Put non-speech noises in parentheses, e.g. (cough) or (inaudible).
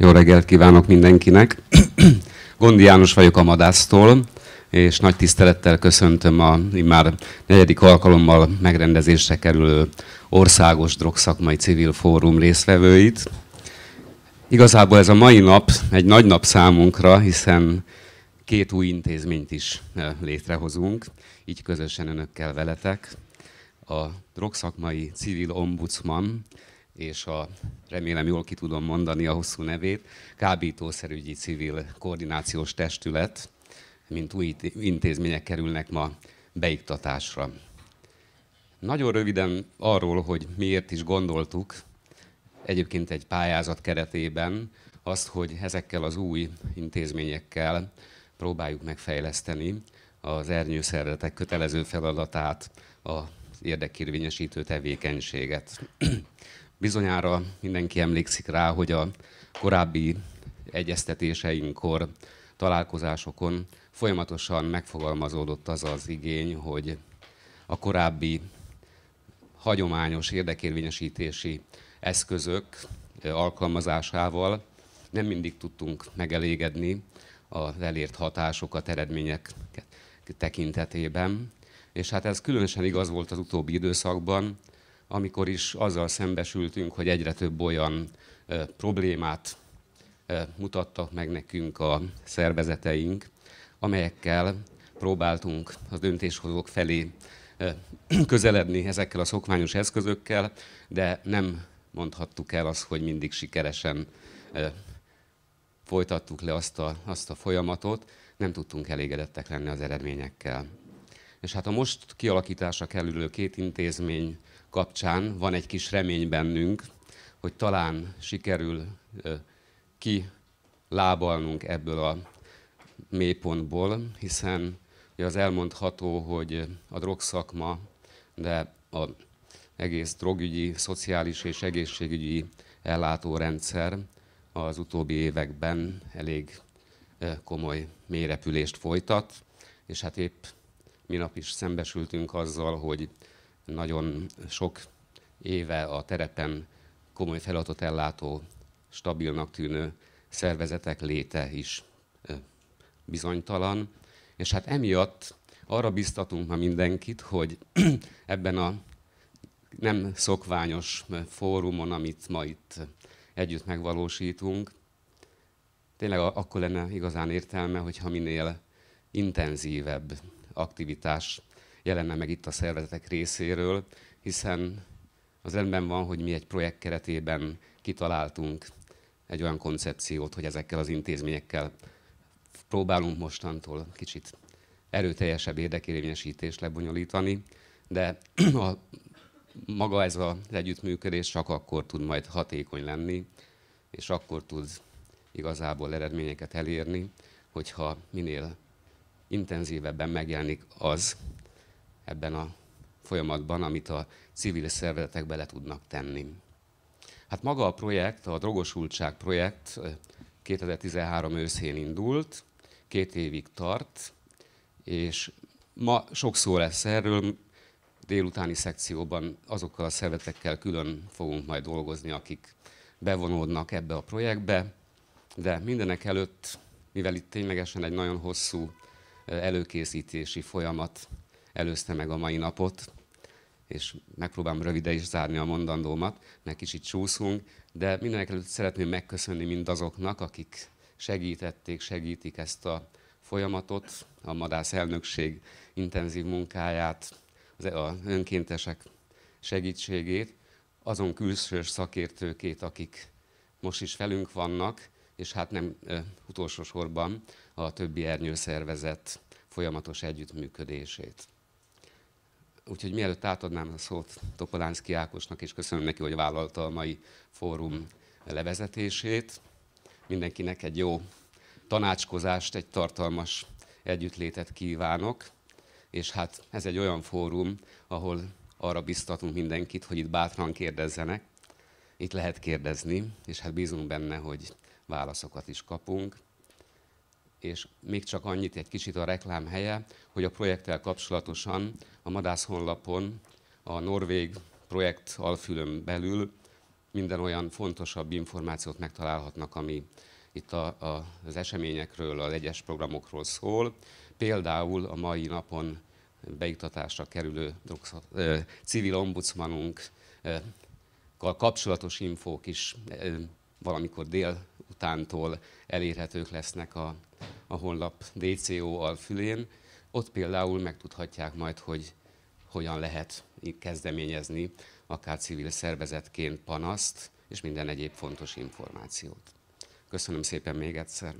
Jó reggelt kívánok mindenkinek! (coughs) Gondi János vagyok a Madásztól, és nagy tisztelettel köszöntöm a már negyedik alkalommal megrendezésre kerülő országos drogszakmai civil fórum résztvevőit. Igazából ez a mai nap egy nagy nap számunkra, hiszen két új intézményt is eh, létrehozunk, így közösen önökkel veletek. A drogszakmai civil ombudsman és a, remélem jól ki tudom mondani a hosszú nevét, kábítószerügyi civil koordinációs testület, mint új intézmények kerülnek ma beiktatásra. Nagyon röviden arról, hogy miért is gondoltuk egyébként egy pályázat keretében azt, hogy ezekkel az új intézményekkel próbáljuk megfejleszteni az ernyőszervezetek kötelező feladatát, az érdekérvényesítő tevékenységet. Bizonyára mindenki emlékszik rá, hogy a korábbi egyeztetéseinkkor, találkozásokon folyamatosan megfogalmazódott az az igény, hogy a korábbi hagyományos érdekérvényesítési eszközök alkalmazásával nem mindig tudtunk megelégedni az elért hatásokat, eredmények tekintetében. És hát ez különösen igaz volt az utóbbi időszakban, amikor is azzal szembesültünk, hogy egyre több olyan problémát mutattak meg nekünk a szervezeteink, amelyekkel próbáltunk a döntéshozók felé (clears throat) közeledni ezekkel a szokványos eszközökkel, de nem mondhattuk el azt, hogy mindig sikeresen folytattuk le azt a, azt a folyamatot, nem tudtunk elégedettek lenni az eredményekkel. És hát a most kialakításra kerülő két intézmény kapcsán van egy kis remény bennünk, hogy talán sikerül ki lábalnunk ebből a mélypontból, hiszen az elmondható, hogy a drogszakma, de az egész drogügyi, szociális és egészségügyi ellátórendszer az utóbbi években elég komoly mélyrepülést folytat, és hát épp minap is szembesültünk azzal, hogy nagyon sok éve a terepen komoly feladatot ellátó, stabilnak tűnő szervezetek léte is bizonytalan, és hát emiatt arra biztatunk ma mindenkit, hogy (clears throat) ebben a nem szokványos fórumon, amit ma itt együtt megvalósítunk, tényleg akkor lenne igazán értelme, hogyha minél intenzívebb aktivitás jelenne meg itt a szervezetek részéről, hiszen az rendben van, hogy mi egy projekt keretében kitaláltunk egy olyan koncepciót, hogy ezekkel az intézményekkel próbálunk mostantól kicsit erőteljesebb érdekérvényesítést lebonyolítani, de (clears throat) a, maga ez az együttműködés csak akkor tud majd hatékony lenni, és akkor tud igazából eredményeket elérni, hogyha minél intenzívebben megjelenik az, ebben a folyamatban, amit a civil szervezetek bele tudnak tenni. Hát maga a projekt, a drogosultság projekt 2013 őszén indult, két évig tart, és ma sok szó lesz erről, délutáni szekcióban azokkal a szervezetekkel külön fogunk majd dolgozni, akik bevonódnak ebbe a projektbe, de mindenek előtt, mivel itt ténylegesen egy nagyon hosszú előkészítési folyamat előzte meg a mai napot, és megpróbálom rövide is zárni a mondandómat, mert kicsit csúszunk, de mindenek előtt szeretném megköszönni mindazoknak, akik segítették, segítik ezt a folyamatot, a Madász elnökség intenzív munkáját, az önkéntesek segítségét, azon külső szakértőkét, akik most is velünk vannak, és hát nem e, utolsó sorban a többi ernyőszervezet folyamatos együttműködését. Úgyhogy mielőtt átadnám a szót Topolánszki Ákosnak, és köszönöm neki, hogy vállalta a mai fórum levezetését, mindenkinek egy jó tanácskozást, egy tartalmas együttlétet kívánok, és hát ez egy olyan fórum, ahol arra biztatunk mindenkit, hogy itt bátran kérdezzenek. Itt lehet kérdezni, és hát bízunk benne, hogy válaszokat is kapunk és még csak annyit egy kicsit a reklám helye, hogy a projekttel kapcsolatosan a Madász honlapon a Norvég projekt alfülön belül minden olyan fontosabb információt megtalálhatnak, ami itt a, a, az eseményekről, a egyes programokról szól. Például a mai napon beiktatásra kerülő civil ombudsmanunk kapcsolatos infók is valamikor dél utántól elérhetők lesznek a, a honlap DCO alfülén. Ott például megtudhatják majd, hogy hogyan lehet kezdeményezni akár civil szervezetként panaszt, és minden egyéb fontos információt. Köszönöm szépen még egyszer.